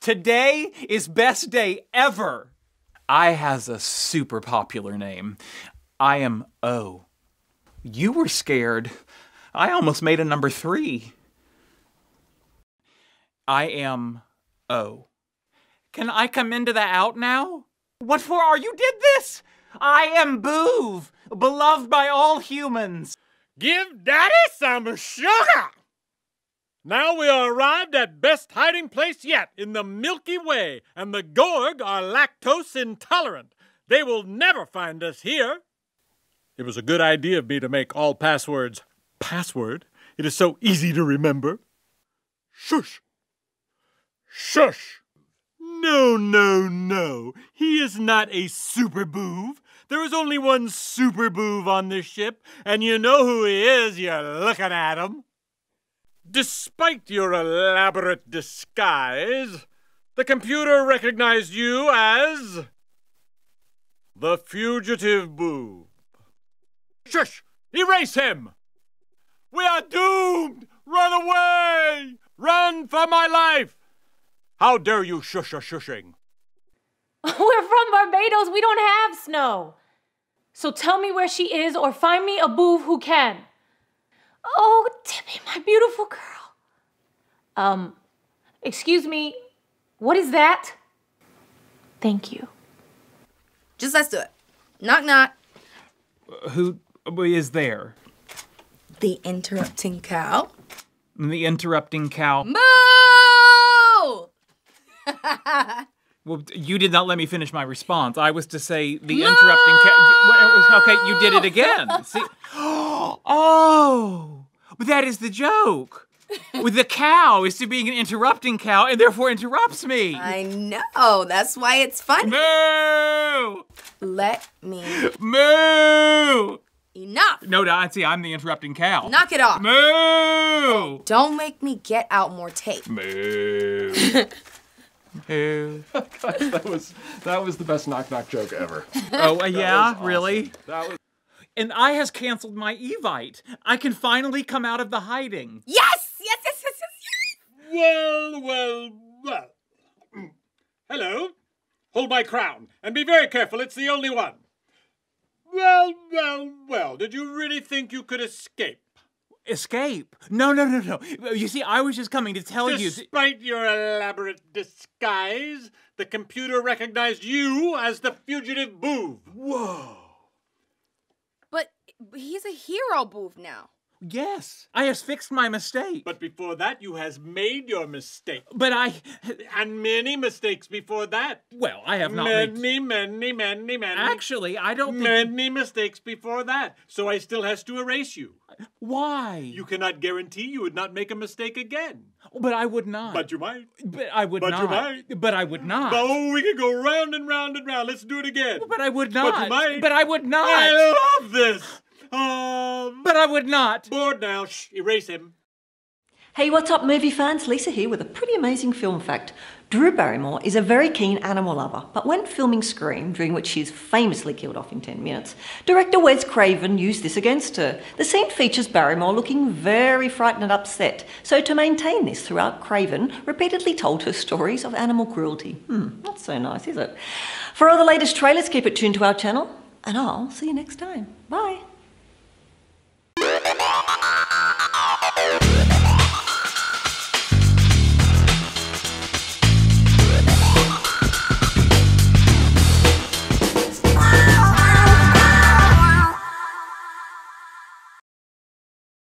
Today is best day ever. I has a super popular name. I am O. You were scared. I almost made a number three. I am O. Can I come into the out now? What for are you did this? I am Boov, beloved by all humans. Give Daddy some sugar! Now we are arrived at best hiding place yet in the Milky Way, and the Gorg are lactose intolerant. They will never find us here. It was a good idea of me to make all passwords password. It is so easy to remember. Shush! Shush! No, no, no. He is not a super boov. There is only one super boov on this ship, and you know who he is. You're looking at him. Despite your elaborate disguise, the computer recognized you as the fugitive boov. Shush! Erase him! We are doomed! Run away! Run for my life! How dare you shush a shushing? We're from Barbados. We don't have snow. So tell me where she is or find me a boov who can. Oh, Tippy, my beautiful girl. Um, excuse me, what is that? Thank you. Just let's do it. Knock knock. Who is there? The interrupting cow. The interrupting cow. Moo! Well, you did not let me finish my response. I was to say the interrupting cow. Okay, you did it again. See? Oh, but that is the joke. With the cow is to being an interrupting cow and therefore interrupts me. I know. That's why it's funny. Moo! Let me. Moo! Enough. No, no, see, I'm the interrupting cow. Knock it off. Moo! Don't make me get out more tape. Moo. Moo. that was that was the best knock knock joke ever. Oh, uh, yeah, awesome. really? That was And I has canceled my Evite. I can finally come out of the hiding. Yes! Yes, yes, yes, yes, yes! Well, well, well. Hello. Hold my crown and be very careful. It's the only one. Well, well, well. Did you really think you could escape? Escape? No, no, no, no. You see, I was just coming to tell you. th- Despite your elaborate disguise, the computer recognized you as the fugitive boov. Whoa. But he's a hero boov now. Yes, I has fixed my mistake. But before that, you has made your mistake. But I. And many mistakes before that. Well, I have not made. Many, many, many, many. Actually, I don't think. Many mistakes before that. So I still has to erase you. Why? You cannot guarantee you would not make a mistake again. But I would not. But you might. But I would not. But you might. But I would not. Oh, we can go round and round and round. Let's do it again. But I would not. But you might. But I would not. I love this. But I would not. bored now. Shh, erase him. Hey, what's up, movie fans? Lisa here with a pretty amazing film fact. Drew Barrymore is a very keen animal lover, but when filming Scream, during which she's famously killed off in 10 minutes, director Wes Craven used this against her. The scene features Barrymore looking very frightened and upset, so to maintain this throughout, Craven repeatedly told her stories of animal cruelty. Hmm, not so nice, is it? For all the latest trailers, keep it tuned to our channel, and I'll see you next time. Bye.